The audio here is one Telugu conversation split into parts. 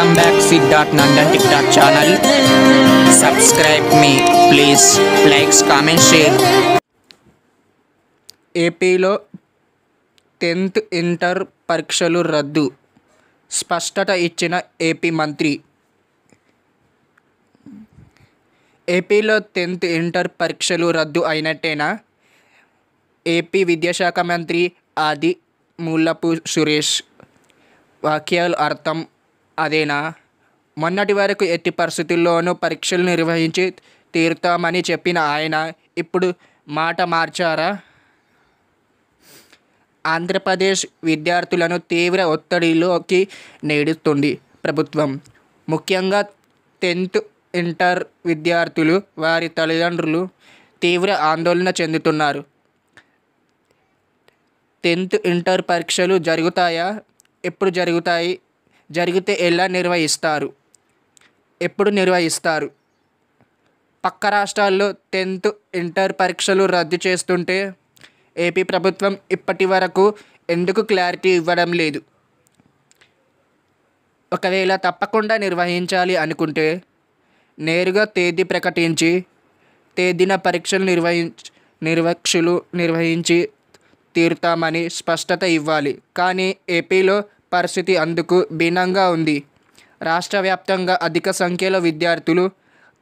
Welcome back sit dot Nandan tick tock channel subscribe me please likes comment share ఏపీలో టెన్త్ ఇంటర్ పరీక్షలు రద్దు. స్పష్టత ఇచ్చిన ఏపీ మంత్రి. ఏపీలో టెన్త్ ఇంటర్ పరీక్షలు రద్దు అయినట్టేనా? ఏపీ విద్యాశాఖ మంత్రి ఆది ముల్లపు సురేష్. వాక్యాలు అర్థం అదేనా? మొన్నటి వరకు ఎట్టి పరిస్థితుల్లోనూ పరీక్షలు నిర్వహించి తీరుతామని చెప్పిన ఆయన ఇప్పుడు మాట మార్చారా? ఆంధ్రప్రదేశ్ విద్యార్థులను తీవ్ర ఒత్తిడిలోకి నేడుస్తుంది ప్రభుత్వం. ముఖ్యంగా టెన్త్ ఇంటర్ విద్యార్థులు వారి తల్లిదండ్రులు తీవ్ర ఆందోళన చెందుతున్నారు. టెన్త్ ఇంటర్ పరీక్షలు జరుగుతాయా? ఎప్పుడు జరుగుతాయి? జరిగితే ఎలా నిర్వహిస్తారు? ఎప్పుడు నిర్వహిస్తారు? పక్క రాష్ట్రాల్లో టెన్త్ ఇంటర్ పరీక్షలు రద్దు చేస్తుంటే ఏపీ ప్రభుత్వం ఇప్పటి వరకు ఎందుకు క్లారిటీ ఇవ్వడం లేదు? ఒకవేళ తప్పకుండా నిర్వహించాలి అనుకుంటే నేరుగా తేదీ ప్రకటించి తేదీన పరీక్షలు నిర్వహించ నిర్వక్షులు నిర్వహించి తీరుతామని స్పష్టత ఇవ్వాలి. కానీ ఏపీలో పరిస్థితి అందుకు భిన్నంగా ఉంది. రాష్ట్ర వ్యాప్తంగా అధిక సంఖ్యలో విద్యార్థులు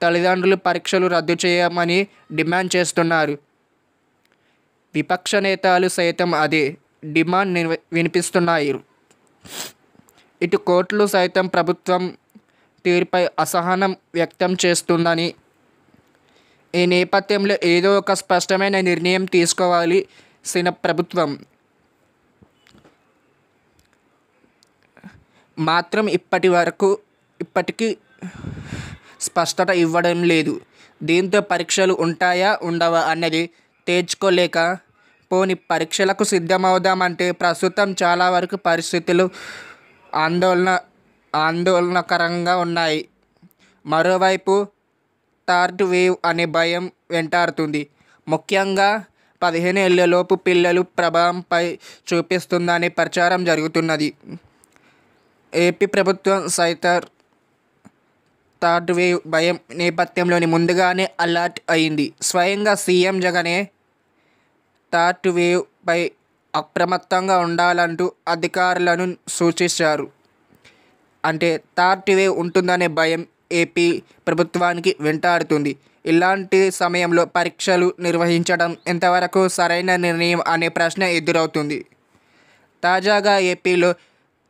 తల్లిదండ్రులు పరీక్షలు రద్దు చేయమని డిమాండ్ చేస్తున్నారు. విపక్ష నేతలు సైతం అదే డిమాండ్ వినిపిస్తున్నాయి. ఇటు కోర్టులు సైతం ప్రభుత్వం తీరుపై అసహనం వ్యక్తం చేస్తుందని ఈ నేపథ్యంలో ఏదో ఒక స్పష్టమైన నిర్ణయం తీసుకోవాలి సిన ప్రభుత్వం. మాత్రం ఇప్పటి వరకు ఇప్పటికీ స్పష్టత ఇవ్వడం లేదు. దీంతో పరీక్షలు ఉంటాయా ఉండవా అన్నది తేల్చుకోలేక పోని పరీక్షలకు సిద్ధమవుదామంటే ప్రస్తుతం చాలా వరకు పరిస్థితులు ఆందోళన ఆందోళనకరంగా ఉన్నాయి. మరోవైపు థర్డ్ వేవ్ అనే భయం వెంటాడుతుంది. ముఖ్యంగా పదిహేను ఏళ్ళలోపు పిల్లలు ప్రభావంపై చూపిస్తుందనే ప్రచారం జరుగుతున్నది. ఏపీ ప్రభుత్వం సైతార్ థర్డ్ వేవ్ భయం నేపథ్యంలోని ముందుగానే అలర్ట్ అయింది. స్వయంగా సీఎం జగనే థర్డ్ వేవ్పై అప్రమత్తంగా ఉండాలంటూ అధికారులను సూచించారు. అంటే థర్డ్ వేవ్ ఉంటుందనే భయం ఏపీ ప్రభుత్వానికి వెంటాడుతుంది. ఇలాంటి సమయంలో పరీక్షలు నిర్వహించడం ఎంతవరకు సరైన నిర్ణయం అనే ప్రశ్న ఎదురవుతుంది. తాజాగా ఏపీలో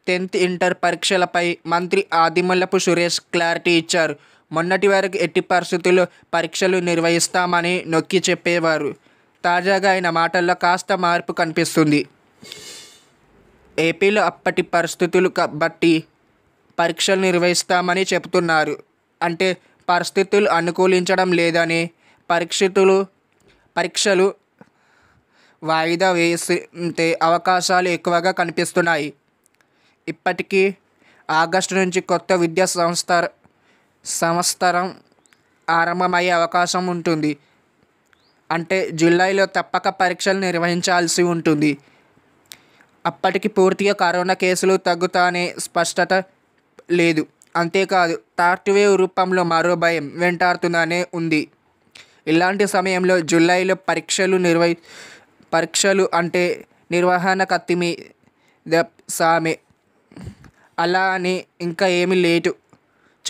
టెన్త్ ఇంటర్ పరీక్షలపై మంత్రి ఆదిమల్లపు సురేష్ క్లారిటీ ఇచ్చారు. మొన్నటి వరకు ఎట్టి పరిస్థితుల్లో పరీక్షలు నిర్వహిస్తామని నొక్కి చెప్పేవారు. తాజాగా ఆయన మాటల్లో కాస్త మార్పు కనిపిస్తుంది. ఏపీలో అప్పటి పరిస్థితులు బట్టి పరీక్షలు నిర్వహిస్తామని చెబుతున్నారు. అంటే పరిస్థితులు అనుకూలించడం లేదని పరీక్షలు పరీక్షలు వాయిదా వేస్తే అవకాశాలు ఎక్కువగా కనిపిస్తున్నాయి. ఇప్పటికీ ఆగస్టు నుంచి కొత్త విద్యా సంస్థ సంవత్సరం ఆరంభమయ్యే అవకాశం ఉంటుంది. అంటే జూలైలో తప్పక పరీక్షలు నిర్వహించాల్సి ఉంటుంది. అప్పటికి పూర్తిగా కరోనా కేసులు తగ్గుతానే స్పష్టత లేదు. అంతేకాదు థర్డ్ వేవ్ రూపంలో మరో భయం వెంటాడుతుందనే ఉంది. ఇలాంటి సమయంలో జూలైలో పరీక్షలు నిర్వహి పరీక్షలు అంటే నిర్వహణ కత్తిమి మీద సామె అలా అని ఇంకా ఏమీ లేటు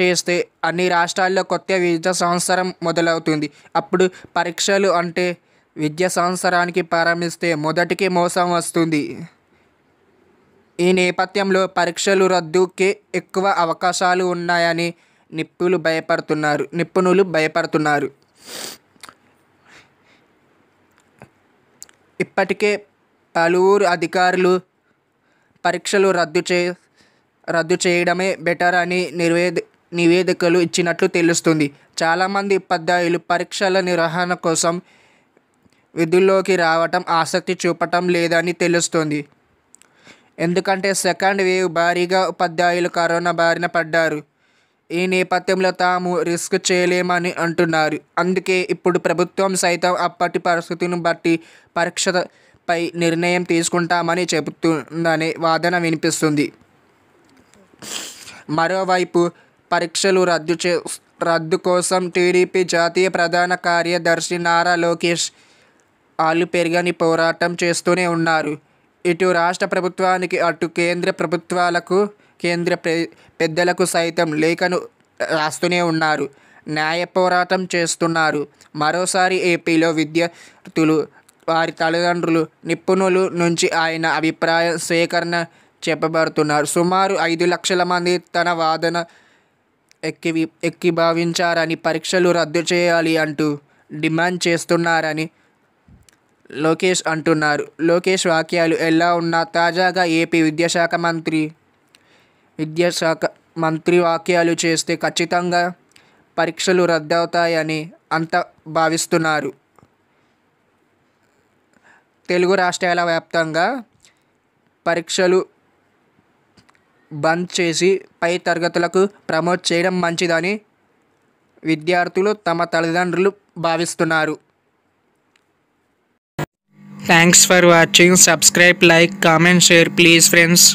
చేస్తే అన్ని రాష్ట్రాల్లో కొత్త విద్యా సంవత్సరం మొదలవుతుంది. అప్పుడు పరీక్షలు అంటే విద్యా సంవత్సరానికి ప్రారంభిస్తే మొదటికి మోసం వస్తుంది. ఈ నేపథ్యంలో పరీక్షలు రద్దుకి ఎక్కువ అవకాశాలు ఉన్నాయని నిప్పులు భయపడుతున్నారు నిపుణులు భయపడుతున్నారు. ఇప్పటికే పలువురు అధికారులు పరీక్షలు రద్దు చే రద్దు చేయడమే బెటర్ అని నివేద నివేదికలు ఇచ్చినట్లు తెలుస్తుంది. చాలామంది ఉపాధ్యాయులు పరీక్షల నిర్వహణ కోసం విధుల్లోకి రావటం ఆసక్తి చూపటం లేదని తెలుస్తుంది. ఎందుకంటే సెకండ్ వేవ్ భారీగా ఉపాధ్యాయులు కరోనా బారిన పడ్డారు. ఈ నేపథ్యంలో తాము రిస్క్ చేయలేమని అంటున్నారు. అందుకే ఇప్పుడు ప్రభుత్వం సైతం అప్పటి పరిస్థితిని బట్టి పరీక్షపై నిర్ణయం తీసుకుంటామని చెబుతుందనే వాదన వినిపిస్తుంది. మరోవైపు పరీక్షలు రద్దు చే రద్దు కోసం టీడీపీ జాతీయ ప్రధాన కార్యదర్శి నారా లోకేష్ ఆలు పెరగని పోరాటం చేస్తూనే ఉన్నారు. ఇటు రాష్ట్ర ప్రభుత్వానికి అటు కేంద్ర ప్రభుత్వాలకు కేంద్ర పెద్దలకు సైతం లేఖను రాస్తూనే ఉన్నారు. న్యాయ పోరాటం చేస్తున్నారు. మరోసారి ఏపీలో విద్యార్థులు వారి తల్లిదండ్రులు నిపుణులు నుంచి ఆయన అభిప్రాయ సేకరణ చెప్పబడుతున్నారు. సుమారు ఐదు లక్షల మంది తన వాదన ఎక్కి ఎక్కిభావించారని పరీక్షలు రద్దు చేయాలి అంటూ డిమాండ్ చేస్తున్నారని లోకేష్ అంటున్నారు. లోకేష్ వాక్యాలు ఎలా ఉన్నా తాజాగా ఏపీ విద్యాశాఖ మంత్రి విద్యాశాఖ మంత్రి వాక్యాలు చేస్తే ఖచ్చితంగా పరీక్షలు రద్దవుతాయని అంత భావిస్తున్నారు. తెలుగు రాష్ట్రాల వ్యాప్తంగా పరీక్షలు బంద్ చేసి పై తరగతులకు ప్రమోట్ చేయడం మంచిదని విద్యార్థులు తమ తల్లిదండ్రులు భావిస్తున్నారు. Thanks for watching subscribe like comment share please friends